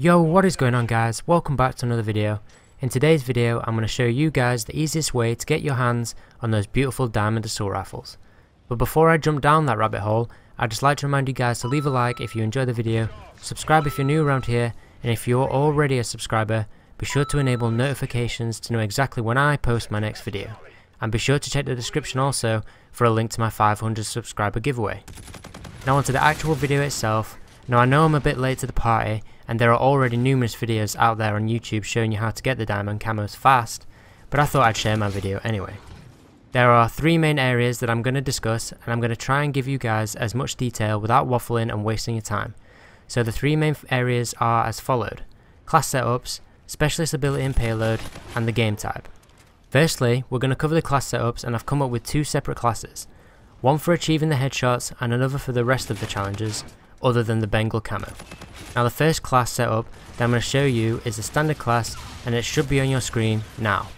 Yo, what is going on guys? Welcome back to another video. In today's video, I'm going to show you guys the easiest way to get your hands on those beautiful diamond assault rifles. But before I jump down that rabbit hole, I'd just like to remind you guys to leave a like if you enjoy the video, subscribe if you're new around here, and if you're already a subscriber, be sure to enable notifications to know exactly when I post my next video. And be sure to check the description also for a link to my 500 subscriber giveaway. Now onto the actual video itself. Now I know I'm a bit late to the party and there are already numerous videos out there on YouTube showing you how to get the diamond camos fast, but I thought I'd share my video anyway. There are three main areas that I'm going to discuss and I'm going to try and give you guys as much detail without waffling and wasting your time. So the three main areas are as followed. Class setups, specialist ability and payload, and the game type. Firstly, we're going to cover the class setups and I've come up with two separate classes. One for achieving the headshots and another for the rest of the challenges, other than the Bengal camo. Now the first class setup that I'm going to show you is the standard class and it should be on your screen now.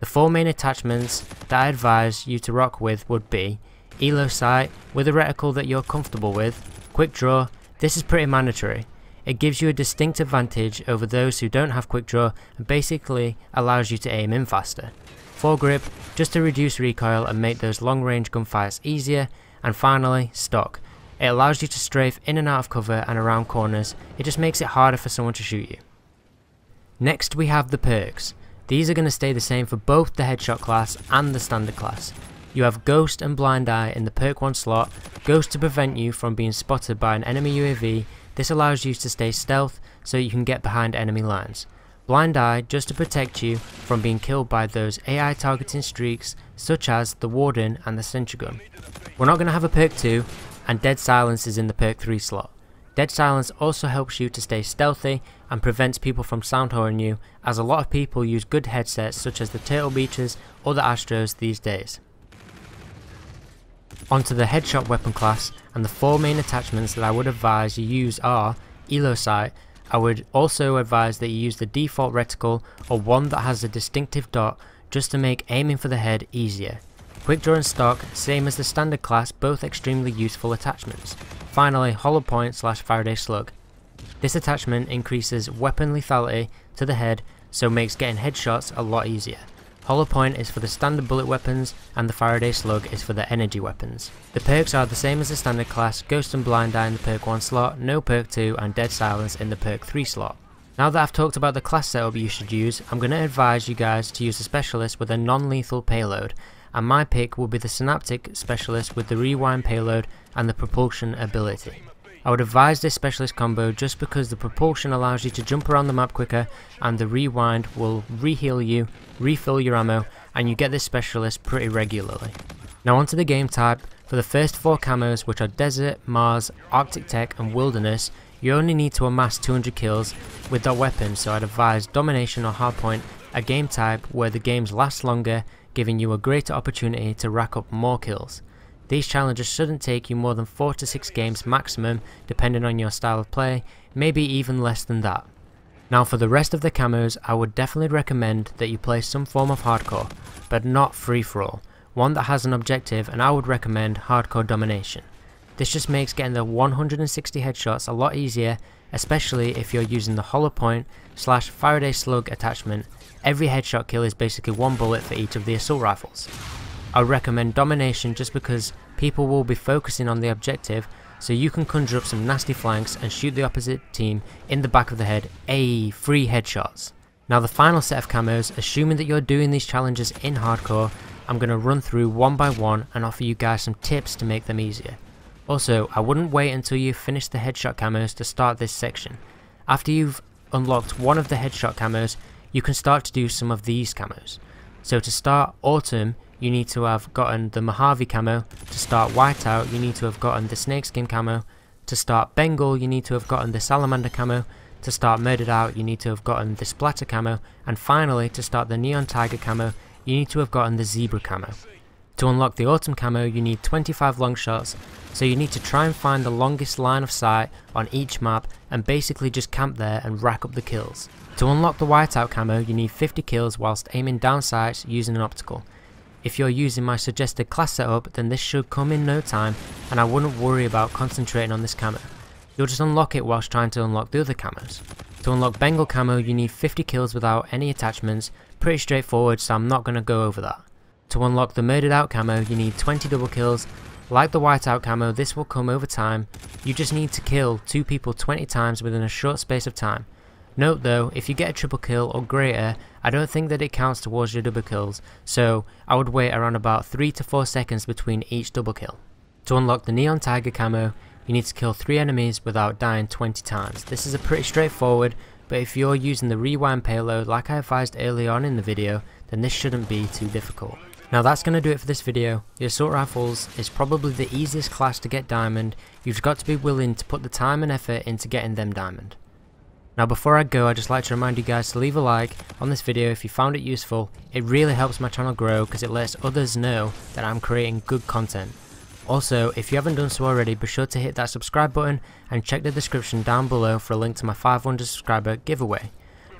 The four main attachments that I advise you to rock with would be Elo sight with a reticle that you're comfortable with, quick draw, this is pretty mandatory. It gives you a distinct advantage over those who don't have quick draw and basically allows you to aim in faster. Foregrip, just to reduce recoil and make those long range gunfights easier, and finally, stock. It allows you to strafe in and out of cover and around corners, it just makes it harder for someone to shoot you. Next we have the perks. These are going to stay the same for both the headshot class and the standard class. You have Ghost and Blind Eye in the perk 1 slot, Ghost to prevent you from being spotted by an enemy UAV, this allows you to stay stealth so you can get behind enemy lines. Blind Eye just to protect you from being killed by those AI targeting streaks such as the Warden and the Sentry Gun. We're not going to have a perk 2 and Dead Silence is in the perk 3 slot. Dead Silence also helps you to stay stealthy and prevents people from soundhoring you as a lot of people use good headsets such as the Turtle Beaches or the Astros these days. Onto the headshot weapon class and the four main attachments that I would advise you use are Elo sight, I would also advise that you use the default reticle or one that has a distinctive dot just to make aiming for the head easier. Quick draw and stock, same as the standard class, both extremely useful attachments. Finally, hollow point slash Faraday slug. This attachment increases weapon lethality to the head so makes getting headshots a lot easier. Hollow Point is for the standard bullet weapons and the Faraday Slug is for the energy weapons. The perks are the same as the standard class, Ghost and Blind Eye in the perk 1 slot, no perk 2 and Dead Silence in the perk 3 slot. Now that I've talked about the class setup you should use, I'm going to advise you guys to use a specialist with a non-lethal payload, and my pick will be the Synaptic specialist with the rewind payload and the propulsion ability. I would advise this specialist combo just because the propulsion allows you to jump around the map quicker and the rewind will re-heal you, refill your ammo and you get this specialist pretty regularly. Now onto the game type, for the first 4 camos which are Desert, Mars, Arctic Tech and Wilderness, you only need to amass 200 kills with that weapon so I'd advise Domination or Hardpoint, a game type where the games last longer giving you a greater opportunity to rack up more kills. These challenges shouldn't take you more than 4 to 6 games maximum depending on your style of play, maybe even less than that. Now for the rest of the camos, I would definitely recommend that you play some form of hardcore, but not free for all, one that has an objective and I would recommend hardcore domination. This just makes getting the 160 headshots a lot easier, especially if you're using the hollow point slash Faraday slug attachment, every headshot kill is basically one bullet for each of the assault rifles. I recommend Domination just because people will be focusing on the objective so you can conjure up some nasty flanks and shoot the opposite team in the back of the head, a free headshots. Now the final set of camos, assuming that you're doing these challenges in hardcore, I'm going to run through one by one and offer you guys some tips to make them easier. Also, I wouldn't wait until you finish the headshot camos to start this section. After you've unlocked one of the headshot camos, you can start to do some of these camos. So to start Autumn, you need to have gotten the Mojave camo. To start Whiteout, you need to have gotten the Snakeskin camo. To start Bengal, you need to have gotten the Salamander camo. To start Murdered Out, you need to have gotten the Splatter camo. And finally, to start the Neon Tiger camo, you need to have gotten the Zebra camo. To unlock the Autumn camo, you need 25 long shots, so you need to try and find the longest line of sight on each map and basically just camp there and rack up the kills. To unlock the Whiteout camo, you need 50 kills whilst aiming down sights using an optical. If you're using my suggested class setup, then this should come in no time and I wouldn't worry about concentrating on this camo. You'll just unlock it whilst trying to unlock the other camos. To unlock Bengal camo you need 50 kills without any attachments, pretty straightforward so I'm not going to go over that. To unlock the murdered out camo you need 20 double kills, like the whiteout camo this will come over time, you just need to kill 2 people 20 times within a short space of time. Note though, if you get a triple kill or greater, I don't think that it counts towards your double kills, so I would wait around about 3 to 4 seconds between each double kill. To unlock the Neon Tiger camo, you need to kill 3 enemies without dying 20 times. This is a pretty straightforward, but if you're using the rewind payload like I advised earlier on in the video, then this shouldn't be too difficult. Now that's going to do it for this video. The assault rifles is probably the easiest class to get diamond, you've got to be willing to put the time and effort into getting them diamond. Now before I go I'd just like to remind you guys to leave a like on this video if you found it useful, it really helps my channel grow because it lets others know that I'm creating good content. Also, if you haven't done so already, be sure to hit that subscribe button and check the description down below for a link to my 500 subscriber giveaway.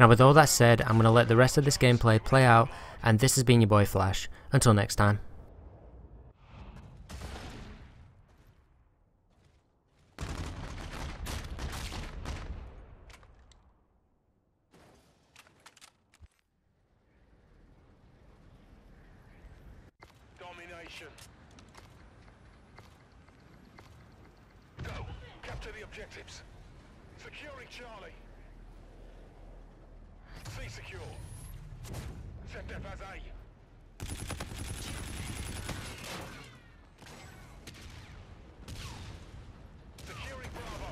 Now with all that said, I'm going to let the rest of this gameplay play out, and this has been your boy Flaash. Until next time. Domination. Go. Capture the objectives. Securing Charlie. Secure. SDF as A. Securing Bravo.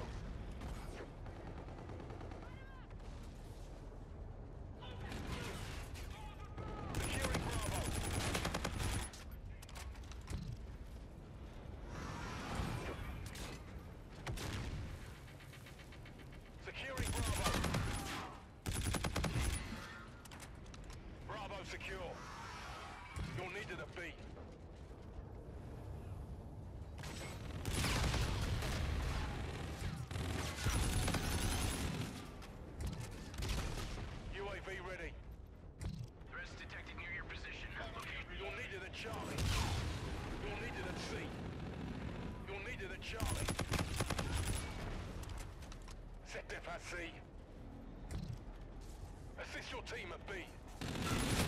Securing Bravo. Securing Bravo. Bravo secure. You're needed at B. UAV ready. Threats detected near your position. You're needed at Charlie. You're needed at C. You're needed at Charlie. Set def at Assist your team at B.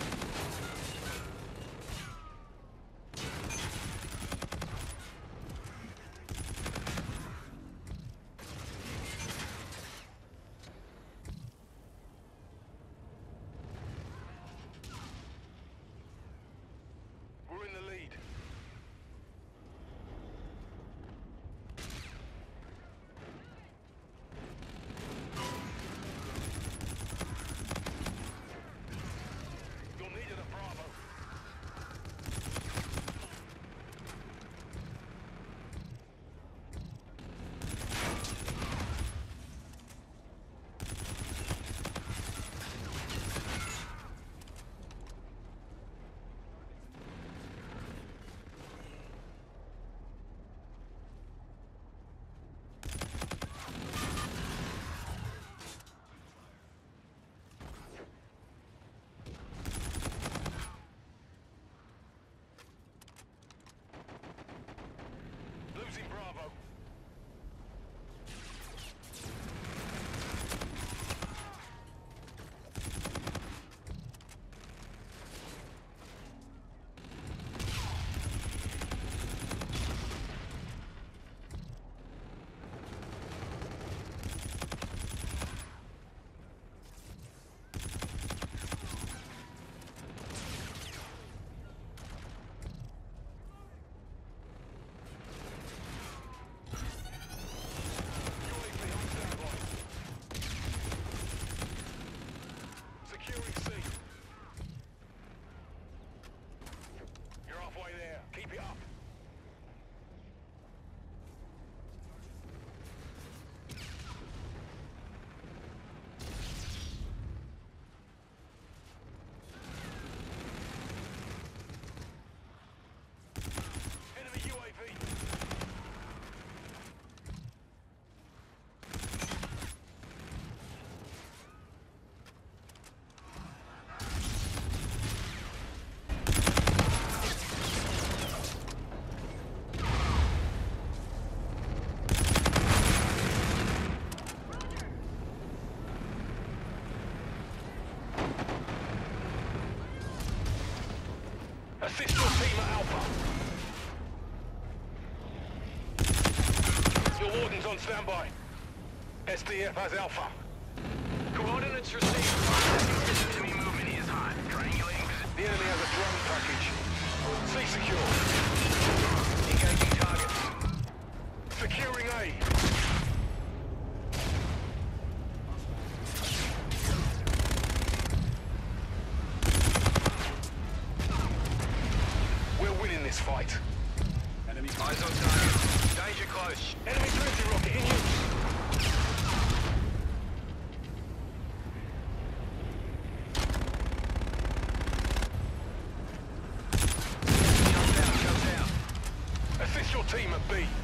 Assist your team at Alpha. Your warden's on standby. SDF has Alpha. Coordinates received. Enemy movement is hot. Triangulating. The enemy has a drone package. C secure. Engaging targets. Securing A. We're winning this fight. Enemy eyes on target. Danger close. Enemy Trinity rocket in use. Shut down, shut down. Assist your team at B.